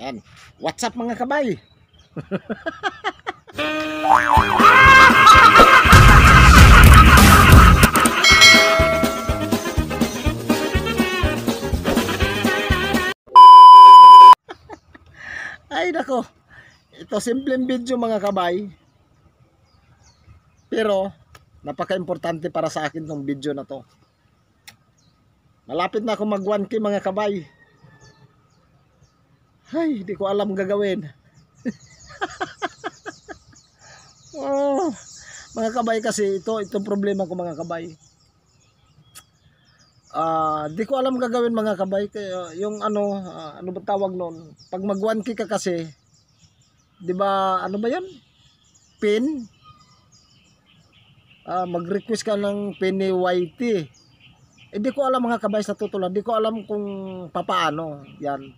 Ayan. What's up mga kabay? Ay nako. Ito simpleng video mga kabay. Pero napaka-importante para sa akin tong video na to. Malapit na ako mag 1k mga kabay. Ay, di ko alam gagawin. oh, mga kabay kasi ito, itong problema ko mga kabay. Ah, di ko alam gagawin mga kabay kaya yung ano, ah, ano ba tawag noon? Pag mag 1k ka kasi, 'di ba ano ba 'yan? Pin. Ah, mag-request ka ng pin ni YT. Eh di ko alam mga kabay sa totoo lang, di ko alam kung papaano 'yan.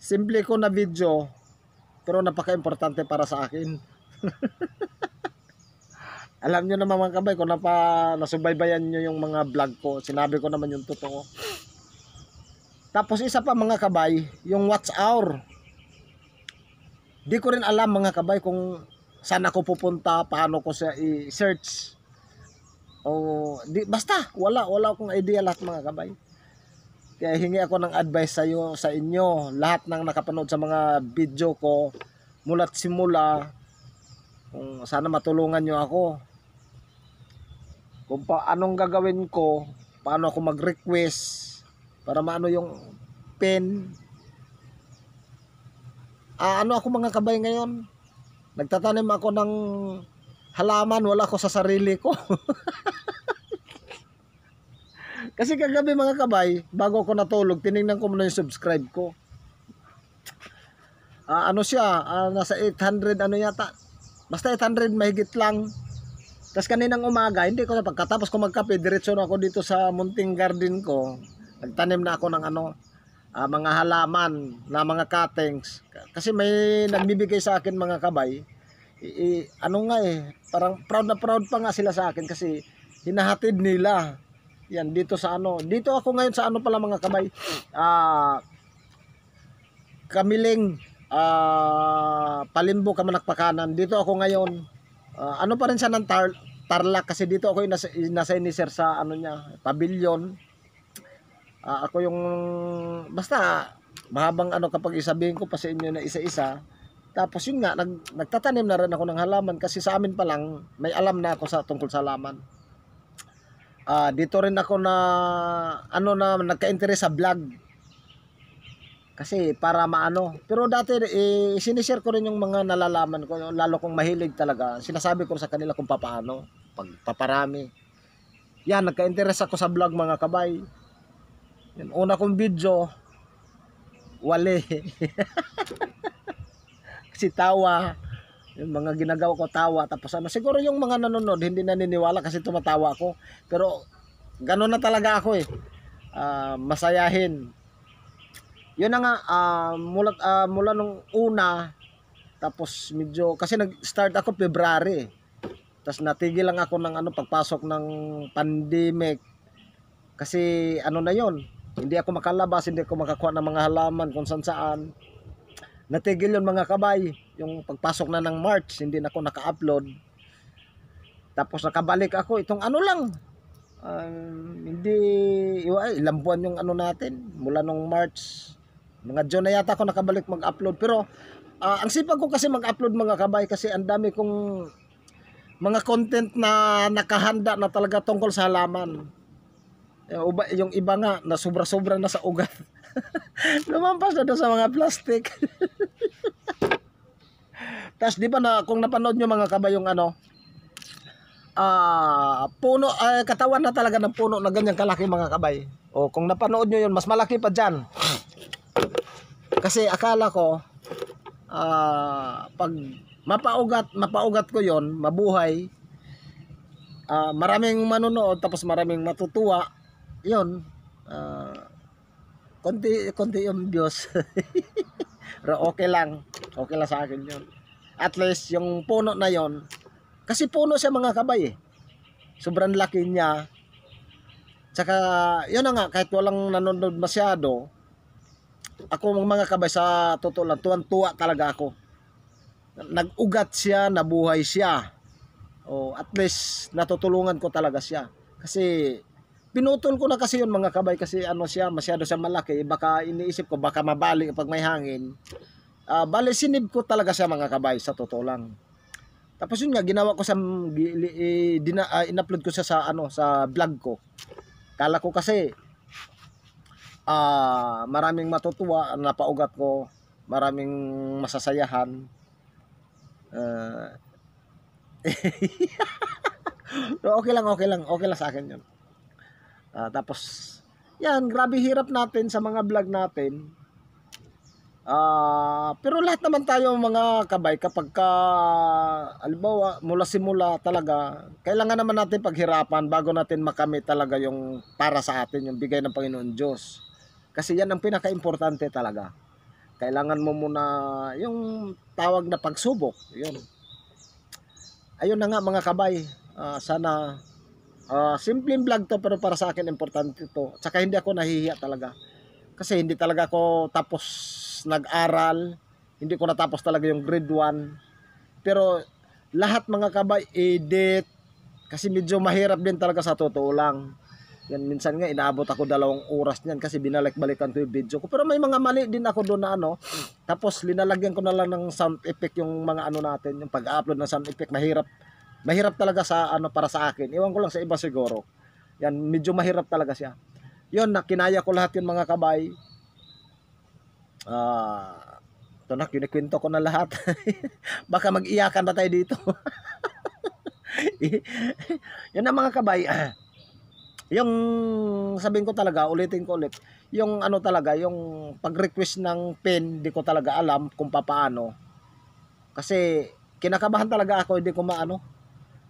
Simple ko na video pero napaka-importante para sa akin. Alam nyo naman mga kabay, kung napa, nasubaybayan nyo yung mga vlog ko, sinabi ko naman yung totoo. Tapos isa pa mga kabay, yung watch hour. Di ko rin alam mga kabay kung saan ako pupunta, paano ko siya i-search. O, di, basta, wala, wala akong idea lahat mga kabay. Kaya hingi ako ng advice sa iyo, sa inyo, lahat ng nakapanood sa mga video ko mula't simula kung sana matulungan nyo ako. Kung pa anong gagawin ko, paano ako mag-request para maano yung pin. Ah, ano ako mga kabay ngayon? Nagtatanim ako ng halaman, wala ko sa sarili ko. Kasi kagabi mga kabay, bago ako natulog, tiningnan ko muna yung subscribe ko. Ah, ano siya, ah, nasa 800 ano yata. Basta 800 mahigit lang. Tapos kaninang umaga, hindi ko na pagkatapos ko magkape, diretso na ako dito sa munting garden ko. Nagtanim na ako ng ano, ah, mga halaman na mga cuttings. Kasi may nagbibigay sa akin mga kabay. I, i- ano nga eh, parang proud na proud pa nga sila sa akin kasi hinahatid nila. Yan, dito sa ano. Dito ako ngayon sa ano pala mga kabay. Ah, Kamiling, ah, Palimbo, Kamanakpakanan. Dito ako ngayon. Ah, ano pa rin siya ng tar Tarlac kasi dito ako yung nasa, nasa ni sir sa ano niya, pavilion. Ah, ako yung basta mahabang ano kapag isabihin ko pa sa inyo na isa-isa. Tapos yun nga, nag, nagtatanim na rin ako ng halaman kasi sa amin pa lang may alam na ako sa tungkol sa halaman. Ah, dito rin ako na ano na nagka-interest sa vlog. Kasi para maano. Pero dati eh, sinishare ko rin yung mga nalalaman ko, lalo kong mahilig talaga. Sinasabi ko sa kanila kung papaano, pag paparami. Yan, nagka-interest ako sa vlog mga kabay. Yan, una kong video, wali. Kasi tawa. Yung mga ginagawa ko tawa. Tapos ano, siguro yung mga nanonood hindi naniniwala kasi tumatawa ako. Pero gano'n na talaga ako eh. Ah, masayahin. Yun na nga, ah, mula, ah, mula nung una, tapos medyo, kasi nag-start ako February. Tapos natigil lang ako ng ano, pagpasok ng pandemic. Kasi ano na yon hindi ako makalabas, hindi ako makakuha ng mga halaman kung saan saan. Natigil yun mga kabay. Yung pagpasok na ng March, hindi na ako naka-upload. Tapos nakabalik ako, itong ano lang. Um, hindi, ay, ilang buwan yung ano natin. Mula nung March, mga June na yata ako nakabalik mag-upload. Pero, ah, ang sipag ko kasi mag-upload mga kabay kasi ang dami kong mga content na nakahanda na talaga tungkol sa halaman. Yung iba, yung iba nga, na sobra-sobra na sa ugat. Lumampas na sa mga plastic. Tapos di ba na kung napanood nyo mga kabay yung ano, ah puno, ay katawan na talaga ng puno na ganyan kalaki mga kabay. O kung napanood nyo yun, mas malaki pa dyan. Kasi akala ko, ah pag mapaugat, mapaugat ko yon mabuhay, ah maraming manonood, tapos maraming matutuwa, yun, ah konti, konti yung views. Pero okay lang. Okay lang sa akin yun. At least, yung puno na yon kasi puno siya mga kabay eh. Sobrang laki niya. Tsaka, yun na nga, kahit walang nanonood masyado, ako mga kabay sa totoo lang, tuwan-tuwa talaga ako. Nag-ugat siya, nabuhay siya. O at least natutulungan ko talaga siya. Kasi pinutol ko na kasi yun mga kabay kasi ano siya, masyado siya malaki. Baka iniisip ko, baka mabali pag may hangin. Ah, bali sinib ko talaga siya mga kabay sa totoo lang. Tapos yun nga ginawa ko sa dina, ah, in-upload ko siya sa ano sa vlog ko. Kala ko kasi ah maraming matutuwa napaugat ko, maraming masasayahan. Ah, So, okay lang, okay lang. Okay lang sa akin yun. Ah, tapos, yan, grabe hirap natin sa mga vlog natin. Ah, pero lahat naman tayo mga kabay kapag ka halimbawa mula simula talaga kailangan naman natin paghirapan bago natin makamit talaga yung para sa atin yung bigay ng Panginoon Diyos. Kasi yan ang pinaka-importante talaga. Kailangan mo muna yung tawag na pagsubok. Yun. Ayun na nga mga kabay. Ah, sana ah, simpleng vlog to pero para sa akin importante to. Tsaka hindi ako nahihiya talaga. Kasi hindi talaga ako tapos nag-aral. Hindi ko natapos talaga yung grade 1. Pero lahat mga kabay, edit. Kasi medyo mahirap din talaga sa totoo lang. Yan, minsan nga inaabot ako dalawang oras niyan kasi binalik-balikan ko yung video ko. Pero may mga mali din ako doon na ano. Tapos linalagyan ko na lang ng sound effect yung mga ano natin, yung pag-upload ng sound effect. Mahirap. Mahirap talaga sa ano para sa akin. Iwan ko lang sa iba siguro. Yan, medyo mahirap talaga siya. Yun, na kinaya ko lahat yung mga kabay. Ah, ito na, ko na lahat. Baka mag-iyakan na tayo dito. Yun ang mga kabay. yung sabihin ko talaga, ulitin ko ulit, yung ano talaga, yung pag-request ng pin, di ko talaga alam kung paano. Kasi kinakabahan talaga ako, hindi ko maano.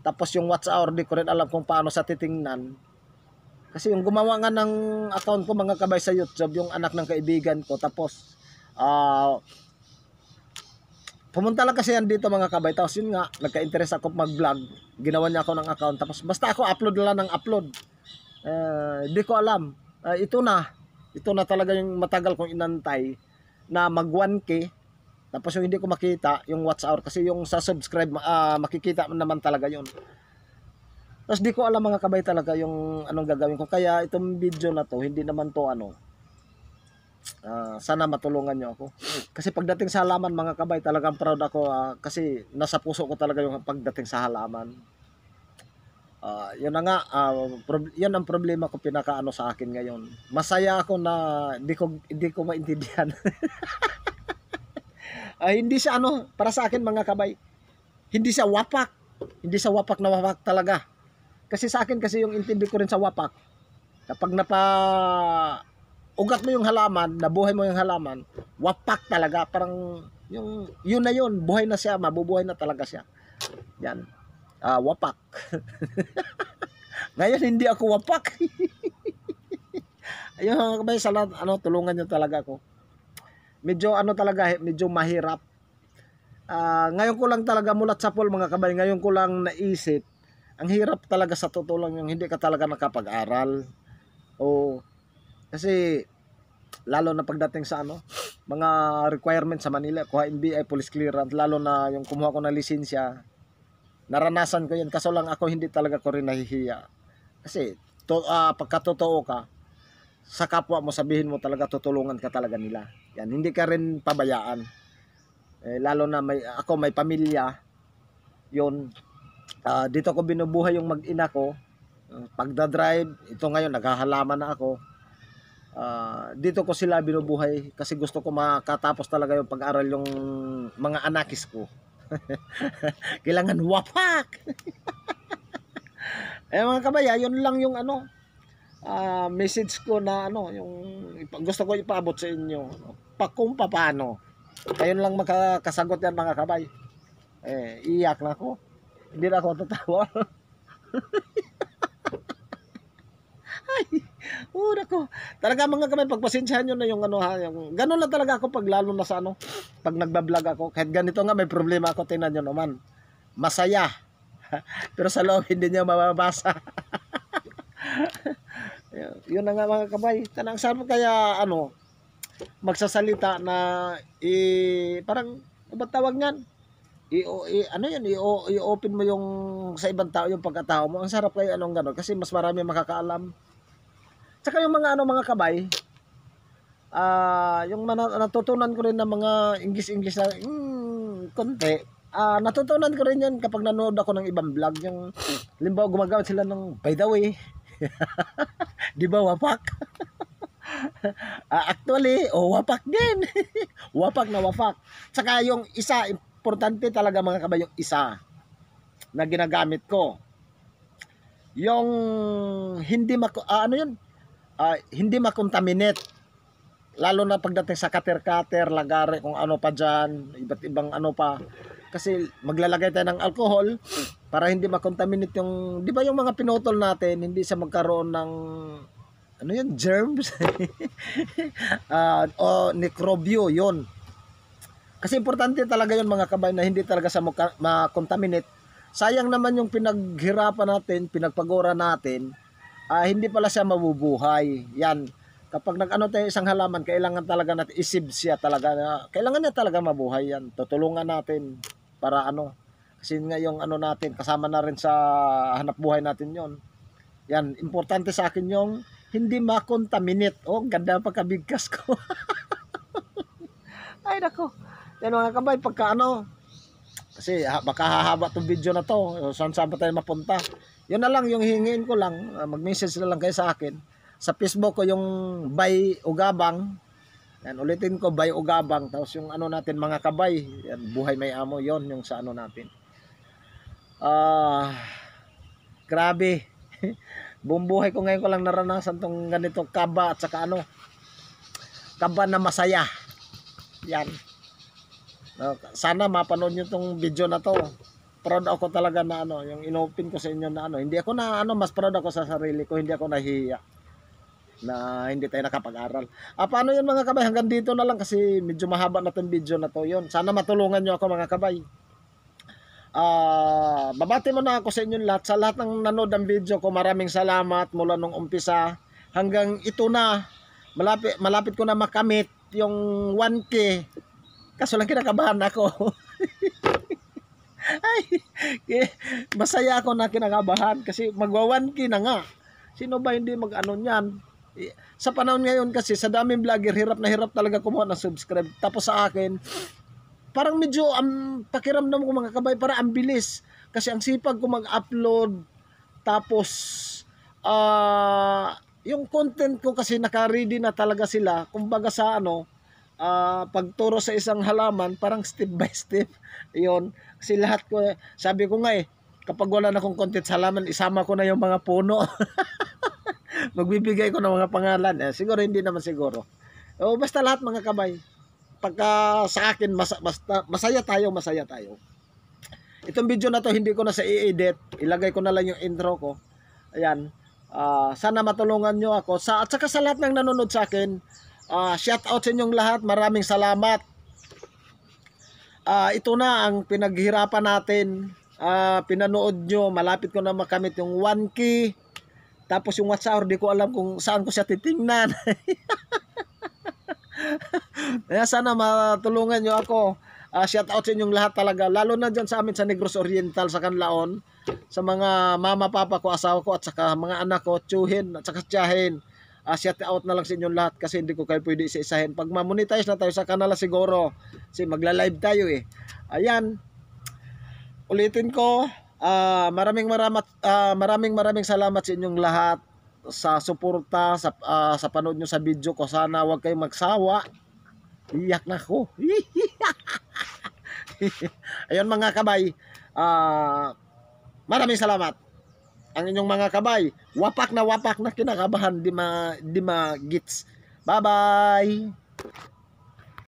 Tapos yung watch hour, di ko rin alam kung paano sa titingnan. Kasi yung gumawa nga ng account ko mga kabay sa YouTube, yung anak ng kaibigan ko, tapos ah pumunta lang kasi yan dito mga kabay. Tapos yun nga, nagka-interest ako mag-vlog. Ginawa niya ako ng account. Tapos basta ako upload na lang ng upload. Eh, di ko alam. Ah, ito na. Ito na talaga yung matagal kong inantay na mag 1K. Tapos yung hindi ko makita, yung watch hour. Kasi yung sa subscribe, ah, makikita naman talaga yun. Tapos di ko alam mga kabay talaga yung anong gagawin ko. Kaya itong video na to, hindi naman to ano, ah, sana matulungan nyo ako. Kasi pagdating sa halaman mga kabay, talagang proud ako ah, kasi nasa puso ko talaga yung pagdating sa halaman. Ah, yun na nga, prob- yun ang problema ko pinakaano sa akin ngayon. Masaya ako na di ko hindi ko maintindihan. Ah, hindi siya ano, para sa akin mga kabay. Hindi siya wapak. Hindi siya wapak na wapak talaga. Kasi sa akin kasi yung intindi ko rin sa wapak. Kapag napa ugat mo yung halaman, nabuhay mo yung halaman, wapak talaga. Parang yung yun na yun, buhay na siya, mabubuhay na talaga siya. Yan. Ah, wapak. Ngayon hindi ako wapak. Ayun mga kabay, salat, ano, tulungan nyo talaga ako. Medyo ano talaga, medyo mahirap. Ah, ngayon ko lang talaga mulat sa pool mga kabay, ngayon ko lang naisip, ang hirap talaga sa totoo lang yung hindi ka talaga nakapag-aral. O kasi lalo na pagdating sa ano, mga requirements sa Manila, kuha NBI police clearance, lalo na yung kumuha ko ng lisensya. Naranasan ko 'yan kaso lang ako hindi talaga ko rin nahihiya. Kasi to, ah, pagkatotoo ka, sa kapwa mo sabihin mo talaga tutulungan ka talaga nila. Yan, hindi ka rin pabayaan. Eh, lalo na may ako may pamilya. 'Yon. Ah, dito ko binubuhay yung mag-ina ko. Uh, pagda-drive, ito ngayon naghahalaman na ako. Ah, dito ko sila binubuhay kasi gusto ko makatapos talaga yung pag-aral yung mga anakis ko. Kailangan wapak. eh mga kabaya, yun lang yung ano, ah, message ko na ano, yung gusto ko ipaabot sa inyo. Pa kung paano. Kayo lang makakasagot yan mga kabay. Eh, iyak na ako. Hindi na ako tatawa. Ay, oh, nako. Talaga mga kamay, pagpasensyahan nyo na yung ano ha. Yung, ganun lang talaga ako pag lalo na sa ano, pag nagbablog ako. Kahit ganito nga may problema ako, tingnan nyo naman. Masaya. Pero sa loob, hindi nyo mababasa. Yun- yun na nga mga kabay. Tanang saan kaya ano, magsasalita na i parang ano ba tawag niyan? I, i ano yan, i, i-open mo yung sa ibang tao yung pagkatao mo. Ang sarap kayo anong gano'n kasi mas marami makakaalam. Tsaka yung mga ano mga kabay, ah yung mana, natutunan ko rin ng mga English-English na mm, konti. Ah, natutunan ko rin yan kapag nanood ako ng ibang vlog. Yung, limbawa gumagamit sila ng, by the way, di ba wapak? Ah, actually, oh, wapak din. wapak na wapak. Tsaka yung isa, importante talaga mga kabay, yung isa na ginagamit ko. Yung hindi mak ah, ano yun? Ah, hindi makontaminate. Lalo na pagdating sa kater-kater, lagare, kung ano pa dyan, iba't ibang ano pa. Kasi maglalagay tayo ng alcohol para hindi makontaminate yung, di ba yung mga pinutol natin, hindi siya magkaroon ng ano yun, germs Ah, o necrobio yun kasi importante talaga yun mga kabay na hindi talaga sa ma-contaminate sayang naman yung pinaghirapan natin pinagpagora natin ah, hindi pala siya mabubuhay yan kapag nag-ano tayo isang halaman kailangan talaga natin isib siya talaga na, kailangan niya talaga mabuhay yan tutulungan natin para ano kasi nga yung ano natin kasama na rin sa hanap buhay natin yon yan importante sa akin yung hindi makontaminate. Oh, ganda pa kabigkas ko. Ay, nako. Yan mga kabay, pagka ano, kasi baka hahaba tong video na to. Saan saan pa tayo mapunta? Yun na lang, yung hingin ko lang. ah, Mag-message na lang kayo sa akin. Sa Facebook ko yung Bay Ugabang. Yan, ulitin ko, Bay Ugabang. Tapos yung ano natin, mga kabay. Yan, buhay may amo. yon yung sa ano natin. Ah, grabe. Buong buhay ko ngayon ko lang naranasan tong ganito kaba at saka ano, kaba na masaya. Yan. No, Sana mapanood nyo tong video na to. Proud ako talaga na ano, yung inopen ko sa inyo na ano. Hindi ako na ano, mas proud ako sa sarili ko, hindi ako nahihiya na hindi tayo nakapag-aral. Ah, paano yun mga kabay? Hanggang dito na lang kasi medyo mahaba na tong video na to yun. Sana matulungan nyo ako mga kabay. Ah, babati mo na ako sa inyong lahat. Sa lahat ng nanood ng video ko, maraming salamat mula nung umpisa hanggang ito na. Malapit, malapit ko na makamit yung 1K. Kaso lang kinakabahan ako. Ay, masaya ako na kinakabahan kasi magwa 1K na nga. Sino ba hindi mag-ano niyan? Sa panahon ngayon kasi sa daming vlogger, hirap na hirap talaga kumuha ng subscribe. Tapos sa akin, parang medyo ang pakiramdam ko mga kabay para ang bilis kasi ang sipag ko mag-upload tapos ah yung content ko kasi naka-ready na talaga sila kumbaga sa ano ah pagturo sa isang halaman parang step by step yon kasi lahat ko sabi ko nga eh kapag wala na akong content sa halaman isama ko na yung mga puno magbibigay ko ng mga pangalan eh, siguro hindi naman siguro o basta lahat mga kabay pagka sa akin mas, basta, masaya tayo, masaya tayo. Itong video na to hindi ko na sa i-edit, ilagay ko na lang yung intro ko. Ayan. Ah, sana matulungan nyo ako sa at saka sa lahat ng nanonood sa akin. Ah shout out sa inyong lahat. Maraming salamat. Ah, ito na ang pinaghirapan natin. Ah, pinanood nyo, malapit ko na makamit yung 1K. Tapos yung WhatsApp, di ko alam kung saan ko siya titingnan. Kaya sana matulungan nyo ako. Ah, shout out sa inyong lahat talaga. Lalo na dyan sa amin sa Negros Oriental, sa Canlaon. Sa mga mama, papa ko, asawa ko, at saka mga anak ko, tsuhin, at saka tiyahin. Ah, shout out na lang sa inyong lahat kasi hindi ko kayo pwede isa-isahin. Pag ma-monetize na tayo sa kanala siguro. Kasi magla-live tayo eh. Ayan. Ulitin ko. Ah, maraming maramat ah, maraming maraming salamat sa inyong lahat sa suporta sa ah, sa panood nyo sa video ko. Sana wag kayong magsawa. Iyak na ako. Ayun mga kabay. Ah, maraming salamat. Ang inyong mga kabay, wapak na wapak na kinakabahan di ma di ma gits. Bye-bye.